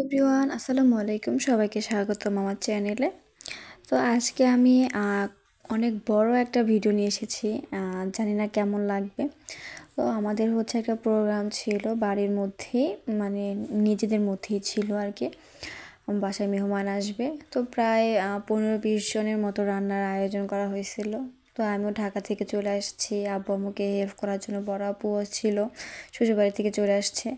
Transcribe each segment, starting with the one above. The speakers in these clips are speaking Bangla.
এভরিওয়ান, আসসালামু আলাইকুম। সবাইকে স্বাগতম আমার চ্যানেলে। তো আজকে আমি অনেক বড় একটা ভিডিও নিয়ে এসেছি। জানি না কেমন লাগবে। তো আমাদের হচ্ছে একটা প্রোগ্রাম ছিল, বাড়ির মধ্যেই মানে নিজেদের মধ্যেই ছিল আর কি বাসায় মেহমান আসবে। তো প্রায় পনেরো বিশ জনের মতো রান্নার আয়োজন করা হয়েছিল। তো আমিও ঢাকা থেকে চলে আসছি। আব্বু আম্মুকে হেল্প করার জন্য বড় আপুও ছিল, শ্বশুরবাড়ি থেকে চলে আসছে।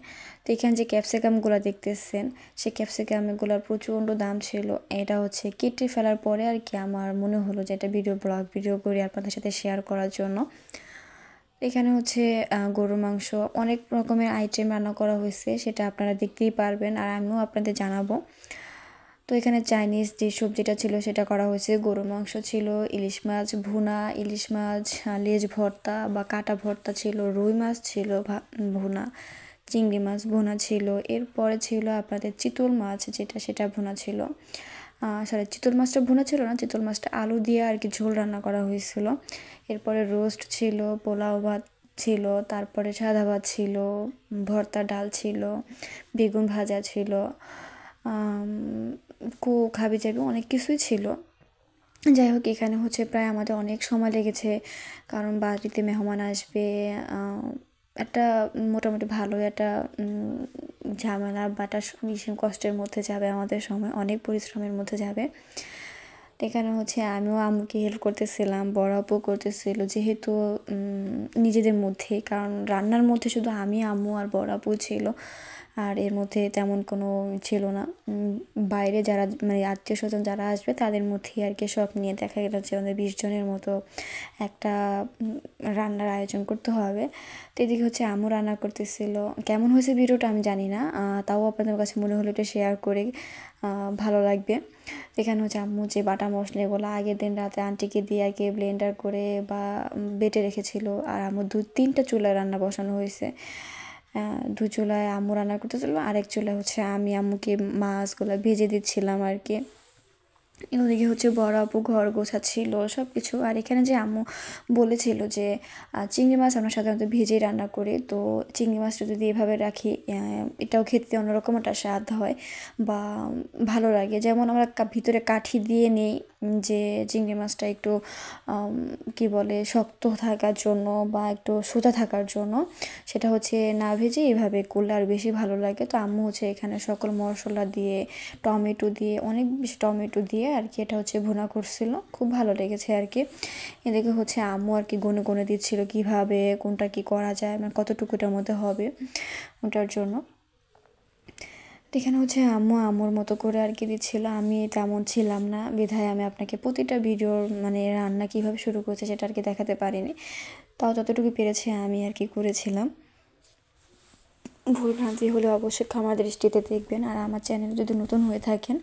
তো এখানে যে ক্যাপসিকামগুলো দেখতেছেন সেই ক্যাপসিকামগুলোর প্রচণ্ড দাম ছিল। এটা হচ্ছে কেটে ফেলার পরে আর কি আমার মনে হলো যে এটা ভিডিও ব্লগ ভিডিও করি আপনাদের সাথে শেয়ার করার জন্য। এখানে হচ্ছে গরুর মাংস, অনেক রকমের আইটেম রান্না করা হয়েছে, সেটা আপনারা দেখতেই পারবেন। আর আমিও আপনাদের জানাব। তো এখানে চাইনিজ যে সবজিটা ছিল সেটা করা হয়েছে। গরুর মাংস ছিল, ইলিশ মাছ, ভুনা, ইলিশ মাছ লেজ ভর্তা বা কাটা ভর্তা ছিল, রুই মাছ ছিল ভুনা, চিংড়ি মাছ ভুনা ছিল। এরপরে ছিল আপনাদের চিতল মাছ যেটা, সেটা ভুনা ছিল। সরি চিতল মাছটা ভুনা ছিল না, চিতল মাছটা আলু দিয়ে আর কি ঝোল রান্না করা হয়েছিল। এরপরে রোস্ট ছিল, পোলাও ভাত ছিল, তারপরে সাদা ভাত ছিল, ভর্তা ডাল ছিল, বেগুন ভাজা ছিল। কু, খাবি যাবে অনেক কিছুই ছিল। যাই হোক, এখানে হচ্ছে প্রায় আমাদের অনেক সময় লেগেছে। কারণ বাড়িতে মেহমান আসবে একটা মোটামুটি ভালো একটা ঝামেলা বাটা ভীষণ কষ্টের মধ্যে যাবে আমাদের সময়, অনেক পরিশ্রমের মধ্যে যাবে। এখানে হচ্ছে আমিও আম্মুকে হেল্প করতেছিলাম, বড় আপু করতেছিল, যেহেতু নিজেদের মধ্যে কারণ রান্নার মধ্যে শুধু আমি, আম্মু আর বড় আপু ছিল। আর এর মধ্যে তেমন কোনো ছিল না। বাইরে যারা মানে আত্মীয় স্বজন যারা আসবে, তাদের মধ্যেই আর কি সব নিয়ে দেখা গেল যে আমাদের বিশ জনের মতো একটা রান্নার আয়োজন করতে হবে। তো এদিকে হচ্ছে আমু রান্না করতেছিল। কেমন হয়েছে ভিডিওটা আমি জানি না তাও আপনাদের কাছে মনে হলো এটা শেয়ার করে ভালো লাগবে। এখানে হচ্ছে আম্মু যে বাটা মশলা এগুলো আগের দিন রাতে আন্টিকে দিয়ে আর কি ব্লেন্ডার করে বা বেটে রেখেছিল। আর আমার দু তিনটা চুলায় রান্না বসানো হয়েছে। দু চুলায় আম্মু রান্না করতেছিল আরেক চুলায় হচ্ছে আমি আম্মুকে মাছগুলো ভেজে দিচ্ছিলাম আর কি। ওদিকে হচ্ছে বড় আপু ঘর গোছাচ্ছিল সব কিছু আর এখানে যে আম্মু বলেছিল যে চিংড়ি মাছ আমরা সাধারণত ভেজেই রান্না করি, তো চিংড়ি মাছটা যদি এভাবে রাখি এটাও খেতে অন্যরকম একটা স্বাদ হয় বা ভালো লাগে। যেমন আমরা ভিতরে কাঠি দিয়ে নেই যে চিংড়ি মাছটা একটু কি বলে, শক্ত থাকার জন্য বা একটু সোজা থাকার জন্য, সেটা হচ্ছে না ভেজে এভাবে করলে আর বেশি ভালো লাগে। তো আম্মু হচ্ছে এখানে সকল মশলা দিয়ে, টমেটো দিয়ে, অনেক বেশি টমেটো দিয়ে আর কি এটা হচ্ছে ভুনা করছিল। খুব ভালো লেগেছে আর কি। এদিকে হচ্ছে আম্মু আর কি গনে গনে দিচ্ছিল কীভাবে, কোনটা কি করা যায় মানে কতটুকু এটার মধ্যে হবে, ওটার জন্য। এখানে হচ্ছে আম্মু আম্মুর মতো করে আর কি দিচ্ছিল। আমি তেমন ছিলাম না। বিধায় আমি আপনাকে প্রতিটা ভিডিওর মানে রান্না কীভাবে শুরু করেছে সেটা আর কি দেখাতে পারিনি। তাও যতটুকু পেরেছে আমি আর কি করেছিলাম। ভুলভ্রান্তি হলে অবশ্যই ক্ষমা দৃষ্টিতে দেখবেন। আর আমার চ্যানেল যদি নতুন হয়ে থাকেন,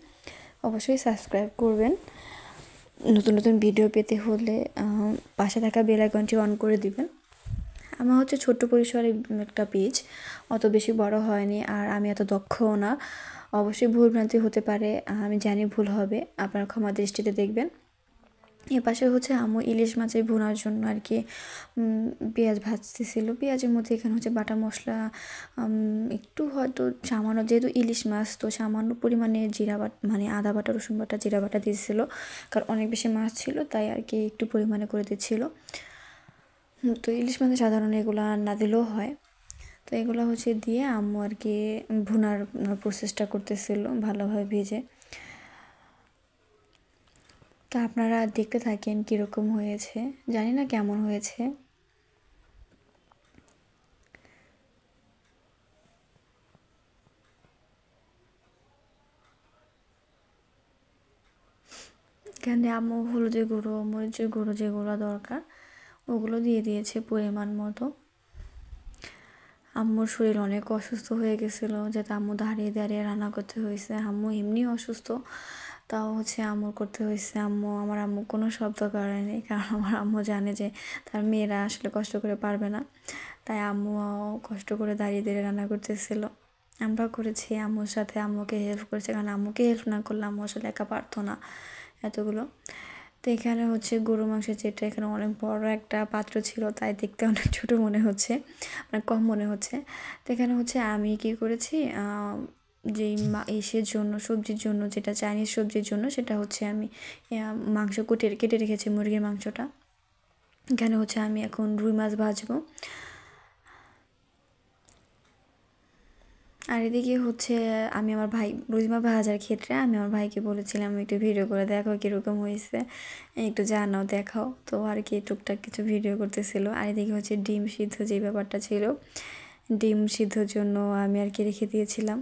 অবশ্যই সাবস্ক্রাইব করবেন। নতুন নতুন ভিডিও পেতে হলে পাশে থাকা বেল অন করে দিবেন। আমার হচ্ছে ছোট্ট পরিসরে একটা পেজ অত বেশি বড় হয়নি আর আমি এত দক্ষও না। অবশ্যই ভুলভ্রান্তি হতে পারে, আমি জানি ভুল হবে, আপনার ক্ষমা দৃষ্টিতে দেখবেন। এ পাশে হচ্ছে আমু ইলিশ মাছের ভুনার জন্য আর কি পেঁয়াজ ভাজতেছিল। পেঁয়াজের মধ্যে এখানে হচ্ছে বাটা মশলা একটু হয়তো সামান্য, যেহেতু ইলিশ মাছ, তো সামান্য পরিমাণে জিরা বাট মানে আদা বাটা, রসুন বাটা, জিরা বাটা দিয়েছিল। কারণ অনেক বেশি মাছ ছিল, তাই আর কি একটু পরিমাণে করে দিচ্ছিল। তো ইলিশ মাছে সাধারণ এগুলো না দিলেও হয়। তো এগুলো হচ্ছে দিয়ে আম্মু আর কি ভুনার প্রসেসটা করতেছিল ভালোভাবে ভেজে। তা আপনারা দেখতে থাকেন কীরকম হয়েছে, জানি না কেমন হয়েছে। এখানে আম্মু হলুদের গুঁড়ো, মরিচের গুঁড়ো যেগুলো দরকার। ওগুলো দিয়ে দিয়েছে পরিমাণ মতো। আম্মুর শরীর অনেক অসুস্থ হয়ে গেছিল, যাতে আম্মু দাঁড়িয়ে দাঁড়িয়ে রান্না করতে হয়েছে। আম্মু এমনি অসুস্থ, তাও হচ্ছে আম্মুর করতে হয়েছে। আম্মু, আমার আম্মু কোনো শব্দ করেনি কারণ আমার আম্মু জানে যে তার মেয়েরা আসলে কষ্ট করে পারবে না। তাই আম্মু কষ্ট করে দাঁড়িয়ে দাঁড়িয়ে রান্না করতেছিল। আমরা করেছি, আম্মুর সাথে আম্মুকে হেল্প করেছে, কারণ আম্মুকে হেল্প না করলে আম্মু আসলে একা পারতো না এতগুলো। তো এখানে হচ্ছে গরু মাংসের যেটা এখানে অনেক বড় একটা পাত্র ছিল, তাই দেখতে অনেক ছোট মনে হচ্ছে অনেক কম মনে হচ্ছে। তো এখানে হচ্ছে আমি কি করেছি যে এসের জন্য, সবজির জন্য, যেটা চাইনিজ সবজির জন্য, সেটা হচ্ছে আমি মাংস কেটে কেটে রেখেছি মুরগির মাংসটা। এখানে হচ্ছে আমি এখন রুই মাছ ভাজবো। আর এদিকে হচ্ছে, আমি আমার ভাই রুজিমা ভাজার ক্ষেত্রে আমি আমার ভাইকে বলেছিলাম, একটু ভিডিও করে দেখো কীরকম হয়েছে। একটু জানাও, দেখাও। তো আর কি টুকটাক কিছু ভিডিও করতেছিল। আর এদিকে হচ্ছে ডিম সিদ্ধ যে ব্যাপারটা ছিল, ডিম সিদ্ধর জন্য আমি আর কি রেখে দিয়েছিলাম।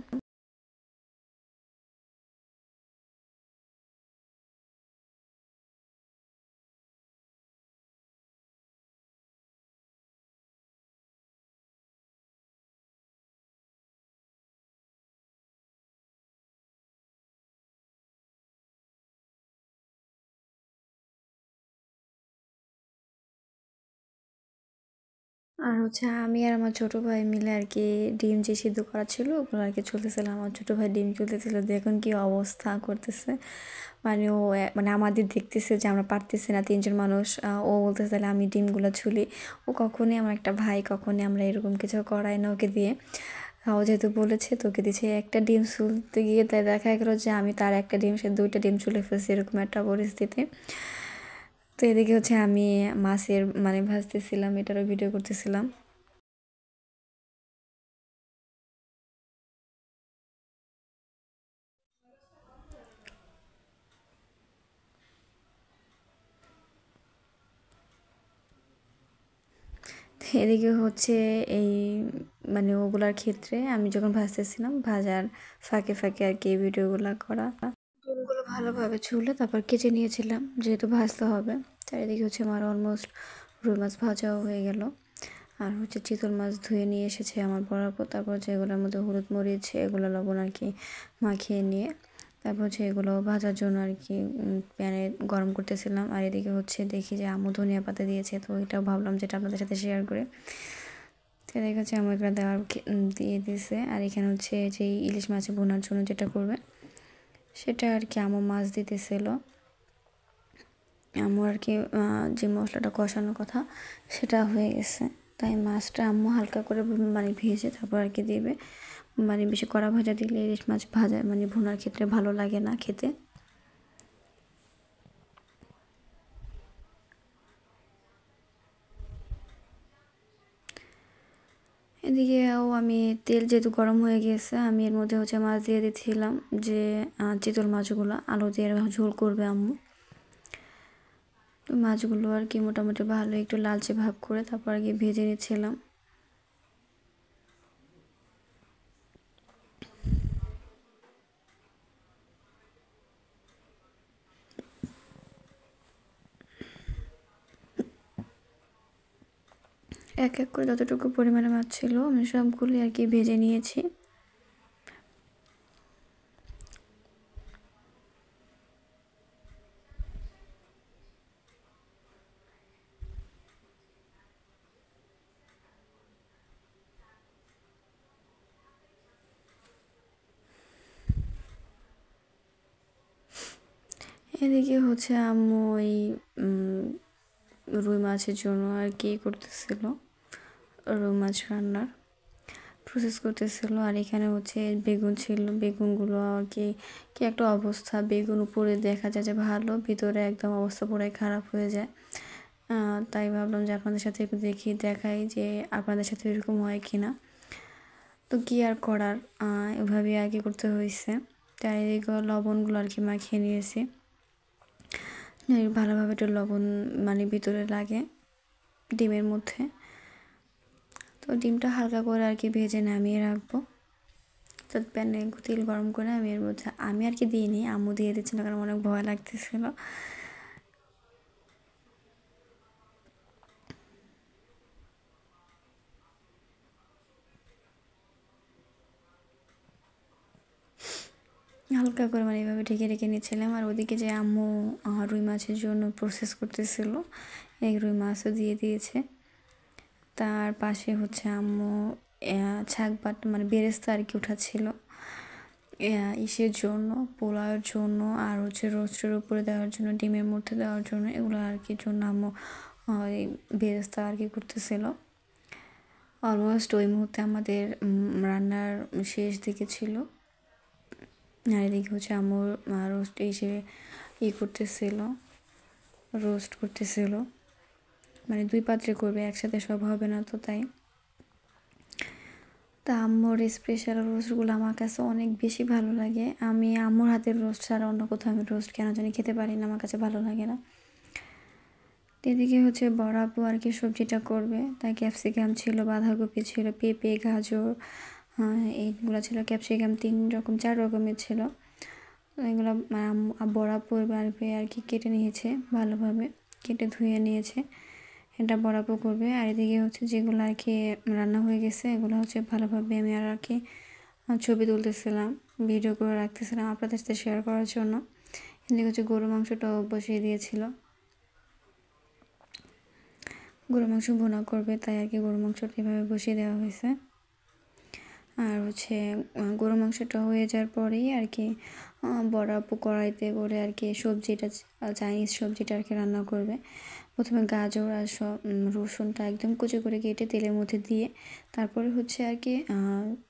আর হচ্ছে আমি আর আমার ছোটো ভাই মিলে আর কি ডিম যে সিদ্ধ করা ছিল, ওগুলো আর কি চলতেছিল। আমার ছোটো ভাই ডিম চলতেছিল, দেখুন কি অবস্থা করতেছে। মানে ও মানে আমাদের দেখতেছে যে আমরা পারতেছি না, তিনজন মানুষ। ও বলতেছে, তাহলে আমি ডিমগুলো ছুলি। ও কখনই, আমার একটা ভাই কখনই আমরা এরকম কিছু করাই না ওকে দিয়ে। ও যেহেতু বলেছে তোকে দিচ্ছে একটা ডিম চুলতে গিয়ে তাই দেখা গেলো যে আমি তার একটা ডিম, সে দুইটা ডিম চুলে ফেলছি, এরকম একটা পরিস্থিতি। তো এদিকে হচ্ছে আমি মাছের মানে ভাজতেছিলাম এটারও ভিডিও করতেছিলাম। এদিকে হচ্ছে এই মানে ওগুলার ক্ষেত্রে আমি যখন ভাজতেছিলাম ভাজার ফাঁকে ফাঁকে আর কি ভিডিওগুলো করা। ভালোভাবে ছুলে তারপর কেচে নিয়েছিলাম, যেহেতু ভাজতে হবে। চারিদিকে হচ্ছে আমার অলমোস্ট রুই মাছ ভাজাও হয়ে গেল। আর হচ্ছে চিতল মাছ ধুয়ে নিয়ে এসেছে আমার বরাবর। তারপর হচ্ছে এগুলোর মধ্যে হলুদ মরিচ, এগুলো লবণ আর কি মাখিয়ে নিয়ে তারপর হচ্ছে এগুলো ভাজার জন্য আর কি প্যানে গরম করতেছিলাম। আর এদিকে হচ্ছে দেখি যে আমু ধনিয়া পাতা দিয়েছে, তো এটাও ভাবলাম যেটা আপনাদের সাথে শেয়ার করে। তো এদিকে হচ্ছে আমু এগুলো দেওয়ার দিয়ে দিয়েছে আর এখানে হচ্ছে যে ইলিশ মাছ বোনার জন্য যেটা করবে সেটা আর কি আমু মাছ দিতেছিল। আম্মু আর কি যে মশলাটা কষানোর কথা, সেটা হয়ে গেছে। তাই মাছটা আম্মু হালকা করে মানে ভেজে তারপর আর কি দেবে। মানে বেশি কড়া ভাজা দিলে ইলিশ মাছ ভাজা মানে ভুনার ক্ষেত্রে ভালো লাগে না খেতে। এদিকেও আমি তেল যেহেতু গরম হয়ে গিয়েছে আমি এর মধ্যে হচ্ছে মাছ দিয়ে দিচ্ছিলাম যে চিতল মাছগুলো, আলু দিয়ে ঝোল করবে আম্মু। মাছগুলো আর কি মোটামুটি ভালো একটু লালচে ভাব করে তারপর আর কি ভেজে নিচ্ছিলাম। এক এক করে যতটুকু পরিমাণে মাছ ছিল, আমি সবগুলি আর কি ভেজে নিয়েছি। এদিকে হচ্ছে আম্মু ওই রুই মাছের জন্য আর কি করতেছিল। রুই মাছ রান্নার প্রসেস করতেছিল। আর এখানে হচ্ছে বেগুন ছিল, বেগুনগুলো আর কি কি একটা অবস্থা। বেগুন উপরে দেখা যায় যে ভালো, ভিতরে একদম অবস্থা পুরাই খারাপ হয়ে যায়। তাই ভাবলাম যে আপনাদের সাথে একটু দেখি, দেখাই যে আপনাদের সাথে এরকম হয় কি না তো কী আর করার? এভাবেই আগে করতে হয়েছে। তাই লবণগুলো আর কি মাখিয়ে নিয়েছি। ভালোভাবে একটু লবণ মানে ভিতরে লাগে, ডিমের মধ্যে। তো ডিমটা হালকা করে আর কি ভেজে নামিয়ে রাখব। তো প্যানে তেল গরম করে আমি এর মধ্যে আমি আর কি দিইনি, আম্মু দিয়ে দিচ্ছিল কারণ অনেক ভয় লাগতেছিল। হালকা করে মানে এইভাবে ঢেকে ঢেকে নিয়েছিলাম আর ওদিকে যে আম্মু রুই মাছের জন্য প্রসেস করতেছিল, এই রুই মাছও দিয়ে দিয়েছে। তার পাশে হচ্ছে আম্মু ছাক বাট মানে বেরেস্তা আর কি উঠাচ্ছিল। ইসের জন্য, পোলাওয়ের জন্য, আর হচ্ছে রোস্টের উপরে দেওয়ার জন্য, ডিমের মধ্যে দেওয়ার জন্য এগুলো আর কি জন্য আম্মু বেরেস্তা আর কি করতেছিল। অলমোস্ট ওই মুহূর্তে আমাদের রান্নার শেষ দিকে ছিল। আর এদিকে হচ্ছে আমার রোস্ট হিসেবে ই করতেছিল, রোস্ট করতেছিল। মানে দুই পাত্রে করবে, একসাথে সব হবে না তো তাই। তা আম্মুর স্পেশাল রোস্টগুলো আমার কাছে অনেক বেশি ভালো লাগে। আমি আম্মুর হাতের রোস্ট ছাড়া অন্য কোথাও আমি রোস্ট কেন জানি খেতে পারি না, আমার কাছে ভালো লাগে না। এদিকে হচ্ছে বড়াপু আর কি সবজিটা করবে। তাই ক্যাপসিকাম ছিল, বাঁধাকপি ছিল, পেঁপে, গাজর এইগুলো ছিল। ক্যাপসিকাম তিন রকম, চার রকমের ছিল। এগুলো বড়াপু আর আর কি কেটে নিয়েছে ভালোভাবে, কেটে ধুয়ে নিয়েছে। এটা বরাবর করবে। আর এদিকে হচ্ছে যেগুলো আর কি রান্না হয়ে গেছে, এগুলো হচ্ছে ভালোভাবে আমি আর কি ছবি তুলতেছিলাম ভিডিও করে রাখতেছিলাম আপনাদের সাথে শেয়ার করার জন্য। এদিকে হচ্ছে গরু মাংসটাও বসিয়ে দিয়েছিল। গরু মাংস ভোনা করবে, তাই আর কি গরু মাংসটা এভাবে বসিয়ে দেওয়া হয়েছে। আর হচ্ছে গরু মাংসটা হয়ে যাওয়ার পরেই আর কি বড় কড়াইতে করে আর কি সবজিটা, চাইনিজ সবজিটা আর কি রান্না করবে। প্রথমে গাজর আর রসুনটা একদম কুচি করে কেটে তেলের মধ্যে দিয়ে তারপরে হচ্ছে আর কি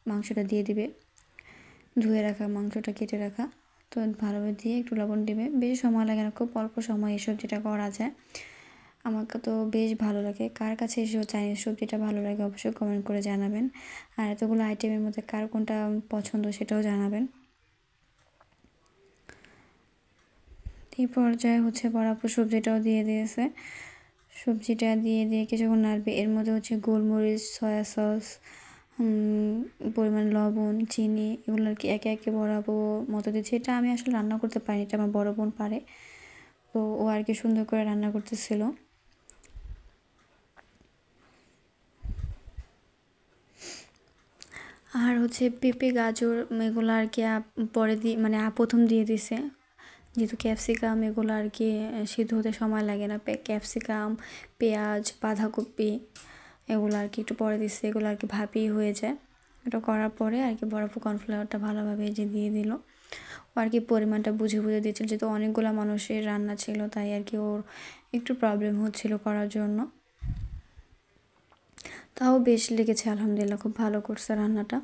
মাংসটা দিয়ে দিবে। ধুয়ে রাখা মাংসটা, কেটে রাখা। তো ভালোভাবে দিয়ে একটু লবণ দিবে। বেশি সময় লাগে না, খুব অল্প সময় এই সবজিটা করা যায়। আমাকে তো বেশ ভালো লাগে। কার কাছে এসেও চাইনিজ সবজিটা ভালো লাগে অবশ্যই কমেন্ট করে জানাবেন। আর এতগুলো আইটেমের মধ্যে কার কোনটা পছন্দ সেটাও জানাবেন। এই পর্যায়ে হচ্ছে বরাবর সবজিটাও দিয়ে দিয়েছে। সবজিটা দিয়ে দিয়ে কিছুক্ষণ নাড়বে। এর মধ্যে হচ্ছে গোলমরিচ, সয়া সস পরিমাণ লবণ, চিনি, এগুলো আর কি একে একে বড়াবো মতো দিচ্ছে এটা আমি আসলে রান্না করতে পারি এটা আমার বড় বোন পারে। তো ও আর কি সুন্দর করে রান্না করতেছিল। আর হচ্ছে পেঁপে, গাজর, এগুলো আর কি পরে দিয়ে মানে প্রথম দিয়ে দিছে। যেহেতু ক্যাপসিকাম এগুলো আর কি সিদ্ধ হতে সময় লাগে না। ক্যাপসিকাম, পেঁয়াজ, বাঁধাকপি এগুলো আর কি একটু পরে দিচ্ছে, এগুলো আর কি ভাপি হয়ে যায়। এটা করার পরে আর কি বরফ কর্নফ্লাওয়ারটা ভালোভাবে যে দিয়ে দিল। ও আর কি পরিমাণটা বুঝে বুঝে দিচ্ছিল যেহেতু অনেকগুলো মানুষের রান্না ছিল, তাই আর কি ওর একটু প্রবলেম হচ্ছিল করার জন্য। তাও বেশ লেগেছে, আলহামদুলিল্লাহ, খুব ভালো করছে রান্নাটা।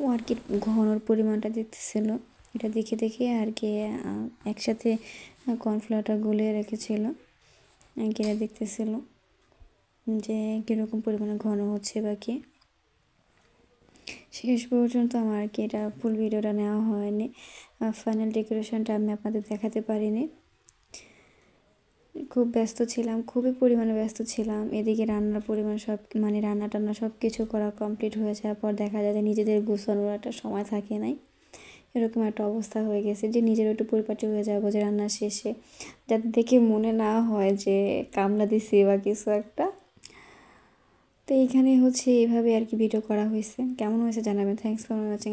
ও আর কি ঘনর পরিমাণটা দেখতেছিল এটা দেখে দেখে আর কি একসাথে কর্নফ্লাওয়ারটা গুলিয়ে রেখেছিল। কিরা দেখতেছিল যে কীরকম পরিমাণে ঘন হচ্ছে বা কি। শেষ পর্যন্ত আমার আর কি এটা ফুল ভিডিওটা নেওয়া হয়নি। ফাইনাল ডেকোরেশনটা আমি আপনাদের দেখাতে পারিনি। খুব ব্যস্ত ছিলাম, খুবই পরিমাণে ব্যস্ত ছিলাম। এদিকে রান্নার পরিমাণ সব মানে রান্না টান্না সব কিছু করা কমপ্লিট হয়ে যাওয়ার পর দেখা যায় যে নিজেদের গুছানোর একটা সময় থাকে নাই। এরকম একটা অবস্থা হয়ে গেছে যে নিজের একটু পরিপাটি হয়ে যাব যে রান্না শেষে। যাতে দেখে মনে না হয় যে কামলা দিছি বা কিছু একটা। তো এইখানে হচ্ছে এইভাবে আর কি ভিডিও করা হয়েছে। কেমন হয়েছে জানাবেন। Thanks for watching